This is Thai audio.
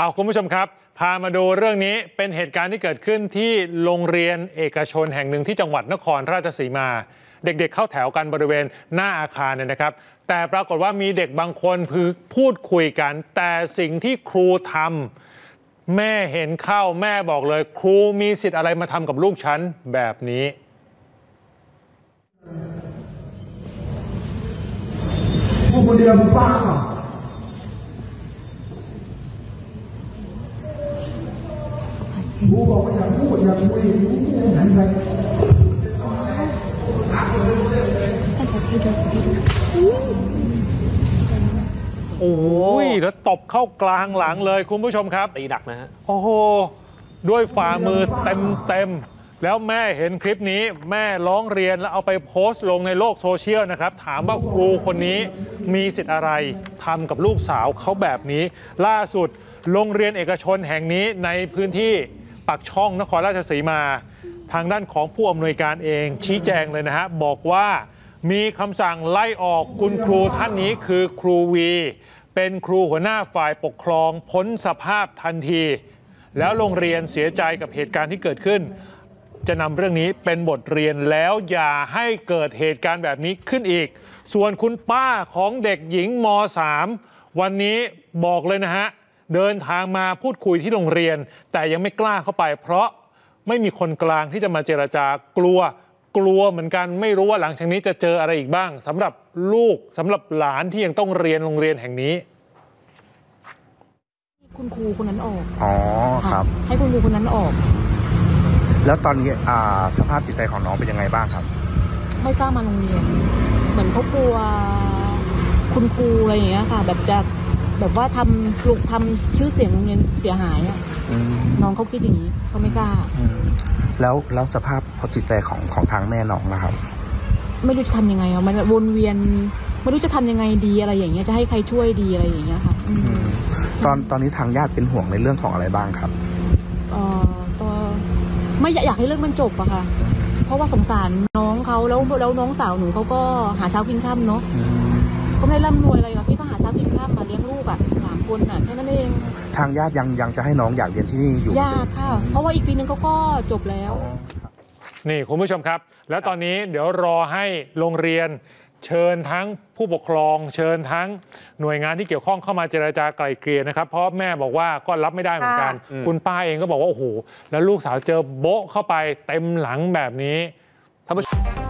เอาคุณผู้ชมครับ พามาดูเรื่องนี้เป็นเหตุการณ์ที่เกิดขึ้นที่โรงเรียนเอกชนแห่งหนึ่งที่จังหวัดนครราชสีมา เด็กๆเข้าแถวกันบริเวณหน้าอาคารเนี่ยนะครับ แต่ปรากฏว่ามีเด็กบางคนคือพูดคุยกัน แต่สิ่งที่ครูทำแม่เห็นเข้าแม่บอกเลย ครูมีสิทธิ์อะไรมาทำกับลูกฉันแบบนี้พูดคนเดียวมึงบ้าเปล่า ครูบอกว่าอย่าพูดอย่าคุยรู้ไม่หันไปโอ้ยแล้วตบเข้ากลางหลังเลยคุณผู้ชมครับตีดักนะฮะโอ้โหด้วยฝ่ามือเต็มเต็มๆแล้วแม่เห็นคลิปนี้แม่ร้องเรียนแล้วเอาไปโพสต์ลงในโลกโซเชียลนะครับ ถามว่าครูคนนี้มีสิทธิ์อะไรทำกับลูกสาวเขาแบบนี้ ล่าสุดโรงเรียนเอกชนแห่งนี้ในพื้นที่ ปักช่องนครราชสีมา ทางด้านของผู้อำนวยการเองชี้แจงเลยนะฮะ บอกว่ามีคำสั่งไล่ออกคุณครูท่านนี้คือครูวี เป็นครูหัวหน้าฝ่ายปกครองพ้นสภาพทันที แล้วโรงเรียนเสียใจกับเหตุการณ์ที่เกิดขึ้น จะนำเรื่องนี้เป็นบทเรียนแล้วอย่าให้เกิดเหตุการณ์แบบนี้ขึ้นอีก ส่วนคุณป้าของเด็กหญิงม .3 วันนี้บอกเลยนะฮะ เดินทางมาพูดคุยที่โรงเรียน แต่ยังไม่กล้าเข้าไป เพราะไม่มีคนกลางที่จะมาเจราจากลัวกลัวเหมือนกันไม่รู้ว่าหลังจากนี้จะเจออะไรอีกบ้างสำหรับลูกสำหรับหลานที่ยังต้องเรียนโรงเรียนแห่งนี้ คุณครูคนนั้นออกอ๋อครับะให้คุณครูคนนั้นออก แล้วตอนนี้อ่าสภาพจิตใจของน้องเป็นยังไงบ้างครับ ไม่กล้ามาโรงเรียน เหมือนเขากลัวคุณครูอะไรอย่างเงี้ยค่ะ แบบจะ แบบว่าทำปลุกทำชื่อเสียงโรงเรียนเสียหายอะอืมน้องเขาคิดอย่างนี้เขาไม่กล้า อืมแล้วแล้วสภาพของจิตใจของของทางแม่น้องนะครับ ไม่รู้จะทำยังไงอะมันวนเวียนไม่รู้จะทำยังไงดีอะไรอย่างเงี้ยจะให้ใครช่วยดีอะไรอย่างเงี้ยค่ะอืม อืมตอนตอนนี้ทางญาติเป็นห่วงในเรื่องของอะไรบ้างครับ เอ่อก็ไม่อยากอยากให้เรื่องมันจบอะค่ะ เพราะว่าสงสารน้องเขาแล้วแล้วน้องสาวหนูเขาก็หาเช้ากินค่ำเนาะอืม ก็ไม่ได้ร่ำรวยอะไรหรอกพี่ก็หาเช้ากินข้ามมาเลี้ยงลูกอะสามคนอะแค่นั้นเองทางญาติยังยังจะให้น้องอยากเรียนที่นี่อยู่ยากค่ะเพราะว่าอีกปีนึงเขาก็จบแล้วอ๋อครับนี่คุณผู้ชมครับ แล้วตอนนี้เดี๋ยวรอให้โรงเรียนเชิญทั้งผู้ปกครอง เชิญทั้งหน่วยงานที่เกี่ยวข้องเข้ามาเจราจาไกลเกลี่ยนะครับ เพราะแม่บอกว่าก็รับไม่ได้เหมือนกันค่ะคุณป้าเองก็บอกว่า โอ้โห แล้วลูกสาวเจอโบ๊ะเข้าไปเต็มหลังแบบนี้ท่านผู้ชม